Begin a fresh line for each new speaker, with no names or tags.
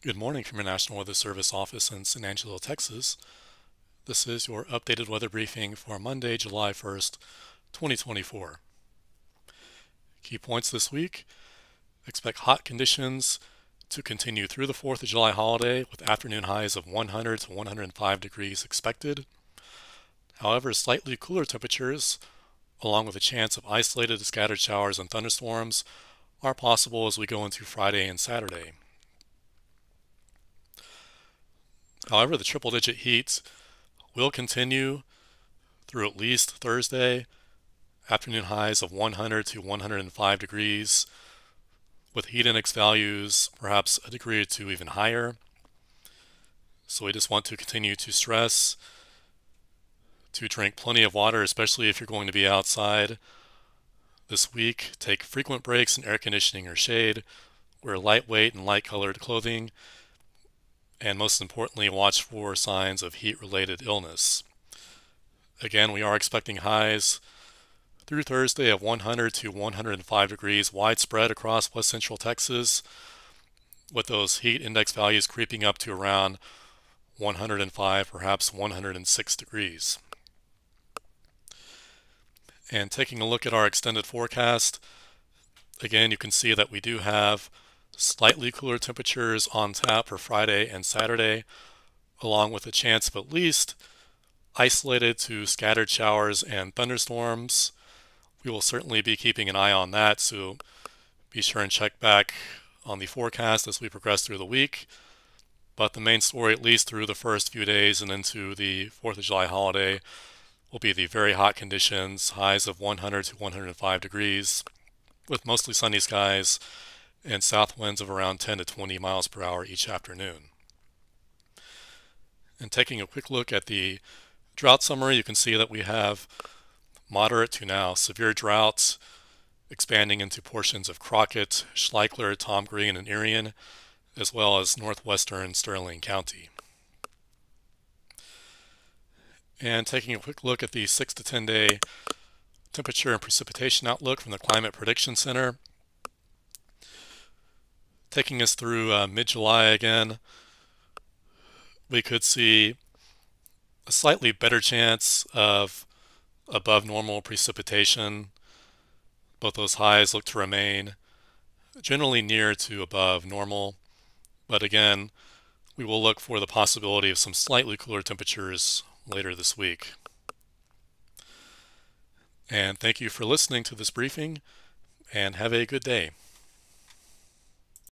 Good morning from your National Weather Service office in San Angelo, Texas. This is your updated weather briefing for Monday, July 1st, 2024. Key points this week expect hot conditions to continue through the 4th of July holiday with afternoon highs of 100 to 105 degrees expected. However, slightly cooler temperatures, along with a chance of isolated scattered showers and thunderstorms, are possible as we go into Friday and Saturday. However, the triple digit heat will continue through at least Thursday. Afternoon highs of 100 to 105 degrees, with heat index values perhaps a degree or two even higher. So we just want to continue to stress to drink plenty of water, especially if you're going to be outside this week. Take frequent breaks in air conditioning or shade. Wear lightweight and light colored clothing and most importantly, watch for signs of heat related illness. Again, we are expecting highs through Thursday of 100 to 105 degrees widespread across west central Texas, with those heat index values creeping up to around 105, perhaps 106 degrees. And taking a look at our extended forecast, again, you can see that we do have slightly cooler temperatures on tap for Friday and Saturday, along with a chance of at least isolated to scattered showers and thunderstorms. We will certainly be keeping an eye on that, so be sure and check back on the forecast as we progress through the week. But the main story, at least through the first few days and into the 4th of July holiday, will be the very hot conditions, highs of 100 to 105 degrees, with mostly sunny skies and south winds of around 10 to 20 miles per hour each afternoon. And taking a quick look at the drought summary, you can see that we have moderate to now severe droughts expanding into portions of Crockett, Schleicher, Tom Green, and Irion, as well as northwestern Sterling County. And taking a quick look at the 6 to 10 day temperature and precipitation outlook from the Climate Prediction Center, taking us through uh, mid-July again, we could see a slightly better chance of above normal precipitation. Both those highs look to remain generally near to above normal. But again, we will look for the possibility of some slightly cooler temperatures later this week. And thank you for listening to this briefing and have a good day.